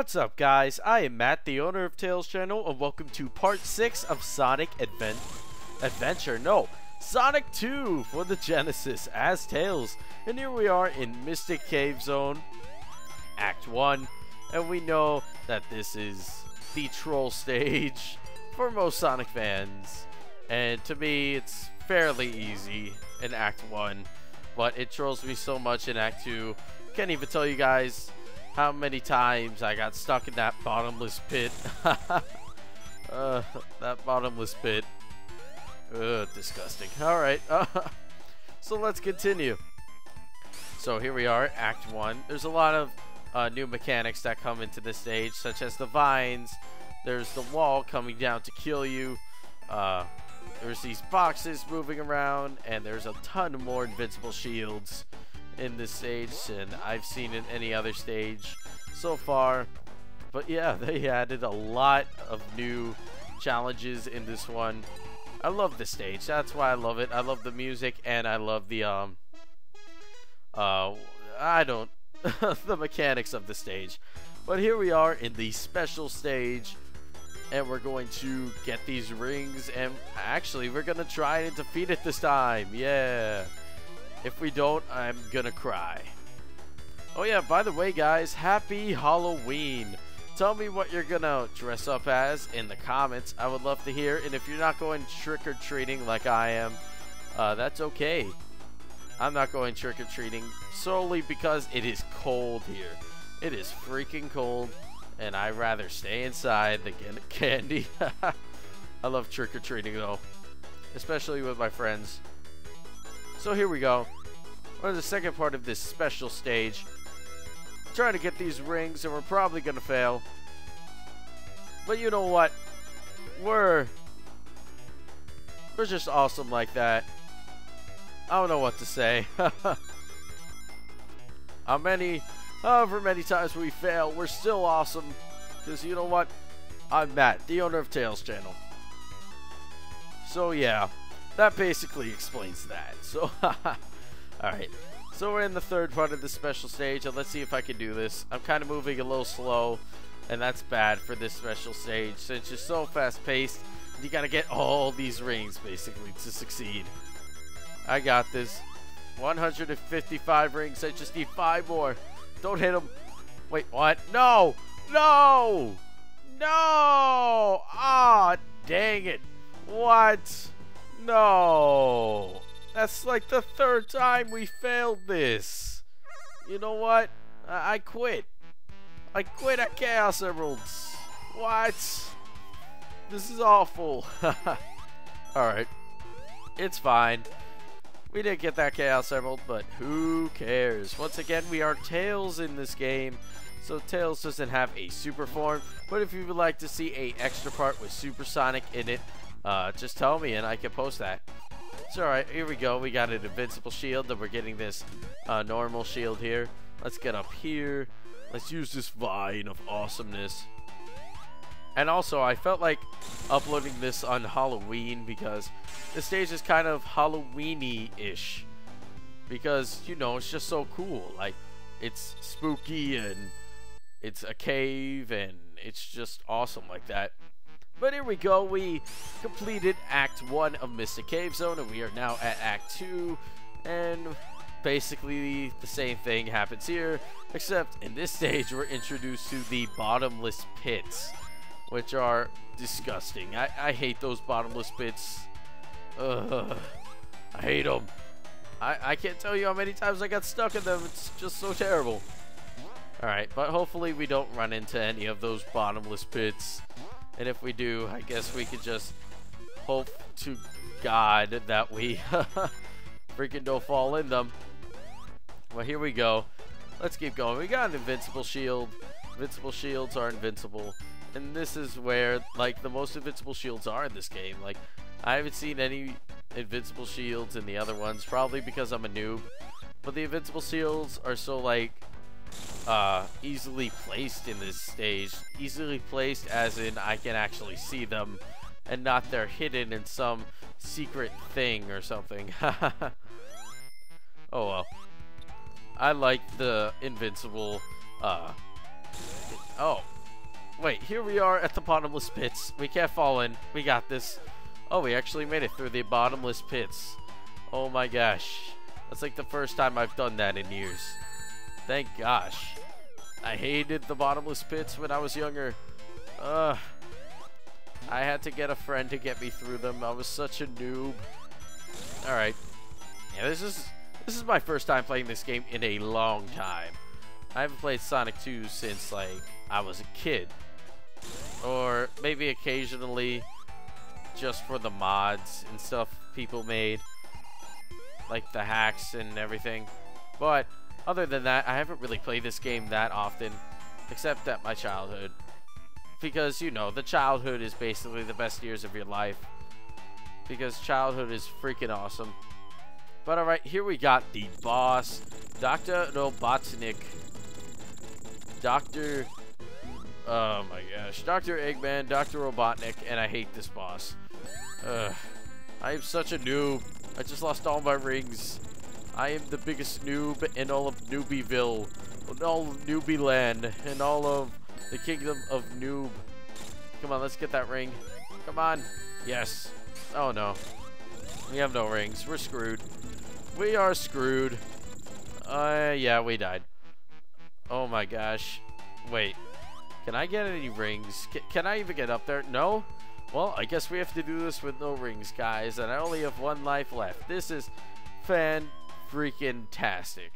What's up guys, I am Matt, the owner of Tails Channel, and welcome to part 6 of Sonic Advent Adventure, no, Sonic 2 for the Genesis as Tails. And here we are in Mystic Cave Zone, Act 1, and we know that this is the troll stage for most Sonic fans. And to me, it's fairly easy in Act 1, but it trolls me so much in Act 2. Can't even tell you guys how many times I got stuck in that bottomless pit. uh, that bottomless pit. Ugh, disgusting. Alright, so let's continue. So here we are, Act 1. There's a lot of uh, new mechanics that come into the stage, such as the vines. There's the wall coming down to kill you. Uh, there's these boxes moving around, and there's a ton more invincible shields in this stage than I've seen in any other stage so far. But yeah, they added a lot of new challenges in this one. I love the stage. That's why I love it. I love the music and I love the um uh I don't the mechanics of the stage. But here we are in the special stage and we're going to get these rings and actually we're going to try and defeat it this time. Yeah. If we don't, I'm gonna cry. Oh yeah, by the way guys, happy Halloween. Tell me what you're gonna dress up as in the comments. I would love to hear. And if you're not going trick-or-treating like I am, uh, that's okay. I'm not going trick-or-treating solely because it is cold here. It is freaking cold, and I'd rather stay inside than get candy. I love trick-or-treating though, especially with my friends. So here we go. We're in the second part of this special stage. trying to get these rings, and we're probably going to fail. But you know what? We're... We're just awesome like that. I don't know what to say. How many... However many times we fail, we're still awesome. Because you know what? I'm Matt, the owner of Tails Channel. So yeah, that basically explains that. So, alright. So we're in the third part of the special stage, and let's see if I can do this. I'm kind of moving a little slow, and that's bad for this special stage, since it's so fast-paced, you gotta get all these rings, basically, to succeed. I got this. 155 rings, I just need 5 more. Don't hit them. Wait, what? No! No! No! Ah, oh, dang it. What? No. That's like the third time we failed this. You know what? I, I quit. I quit at Chaos Emeralds. What? This is awful. Alright. It's fine. We didn't get that Chaos Emerald, but who cares? Once again, we are Tails in this game. So Tails doesn't have a super form, but if you would like to see a extra part with Super Sonic in it, uh, just tell me and I can post that. It's alright, here we go. We got an invincible shield, and we're getting this uh, normal shield here. Let's get up here. Let's use this vine of awesomeness. And also, I felt like uploading this on Halloween because the stage is kind of Halloweeny-ish. Because, you know, it's just so cool. Like, it's spooky and it's a cave and it's just awesome like that. But here we go, we completed Act 1 of Mystic Cave Zone, and we are now at Act 2, and basically the same thing happens here, except in this stage we're introduced to the bottomless pits, which are disgusting. I, I hate those bottomless pits. Ugh, I hate them. I, I can't tell you how many times I got stuck in them, it's just so terrible. Alright, but hopefully we don't run into any of those bottomless pits. And if we do, I guess we could just hope to God that we freaking don't fall in them. Well, here we go. Let's keep going. We got an invincible shield. Invincible shields are invincible. And this is where, like, the most invincible shields are in this game. Like, I haven't seen any invincible shields in the other ones, probably because I'm a noob. But the invincible shields are so, like, uh, easily placed in this stage. Easily placed as in I can actually see them and not they're hidden in some secret thing or something. oh well. I like the invincible, uh, Oh. Wait, here we are at the bottomless pits. We can't fall in. We got this. Oh, we actually made it through the bottomless pits. Oh my gosh. That's like the first time I've done that in years. Thank gosh. I hated the bottomless pits when I was younger. Ugh. I had to get a friend to get me through them. I was such a noob. Alright. Yeah, this is this is my first time playing this game in a long time. I haven't played Sonic 2 since, like, I was a kid. Or maybe occasionally just for the mods and stuff people made. Like the hacks and everything. But other than that, I haven't really played this game that often. Except at my childhood. Because, you know, the childhood is basically the best years of your life. Because childhood is freaking awesome. But alright, here we got the boss. Dr. Robotnik. Dr. Oh my gosh. Dr. Eggman, Dr. Robotnik, and I hate this boss. Ugh. I am such a noob. I just lost all my rings. I am the biggest noob in all of Noobieville. In all of Land. In all of the kingdom of noob. Come on, let's get that ring. Come on. Yes. Oh no. We have no rings. We're screwed. We are screwed. Uh, yeah, we died. Oh my gosh. Wait. Can I get any rings? C can I even get up there? No? Well, I guess we have to do this with no rings, guys. And I only have one life left. This is fan freaking tastic.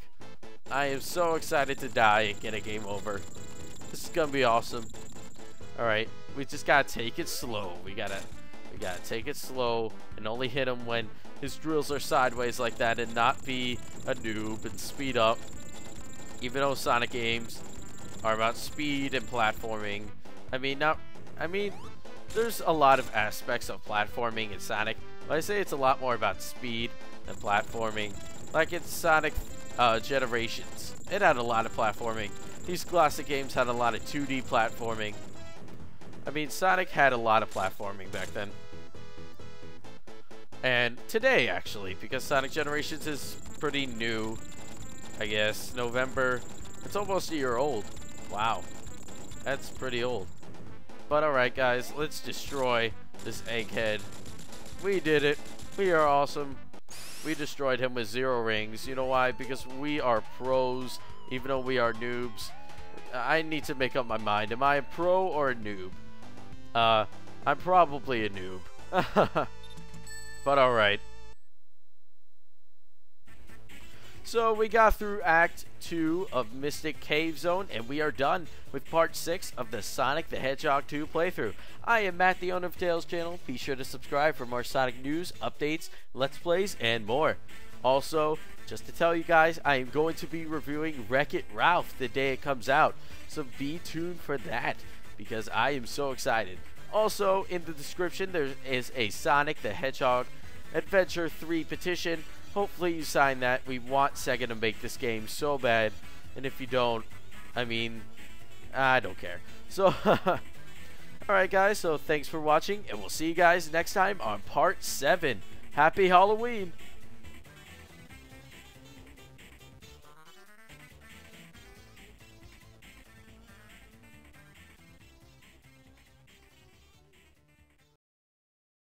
I am so excited to die and get a game over. This is gonna be awesome. Alright, we just gotta take it slow. We gotta we gotta take it slow and only hit him when his drills are sideways like that and not be a noob and speed up. Even though Sonic games are about speed and platforming. I mean, not. I mean, there's a lot of aspects of platforming in Sonic, but I say it's a lot more about speed than platforming. Like in Sonic uh, Generations, it had a lot of platforming. These classic games had a lot of 2D platforming. I mean, Sonic had a lot of platforming back then. And today, actually, because Sonic Generations is pretty new, I guess. November. It's almost a year old. Wow. That's pretty old. But alright, guys. Let's destroy this egghead. We did it. We are awesome. We destroyed him with zero rings. You know why? Because we are pros, even though we are noobs. I need to make up my mind. Am I a pro or a noob? Uh, I'm probably a noob. but alright. So we got through Act 2 of Mystic Cave Zone, and we are done with Part 6 of the Sonic the Hedgehog 2 playthrough. I am Matt, the owner of Tails channel. Be sure to subscribe for more Sonic news, updates, Let's Plays, and more. Also, just to tell you guys, I am going to be reviewing Wreck-It Ralph the day it comes out, so be tuned for that, because I am so excited. Also, in the description, there is a Sonic the Hedgehog Adventure 3 petition Hopefully you sign that. We want Sega to make this game so bad. And if you don't, I mean, I don't care. So, alright guys, so thanks for watching, and we'll see you guys next time on Part 7. Happy Halloween!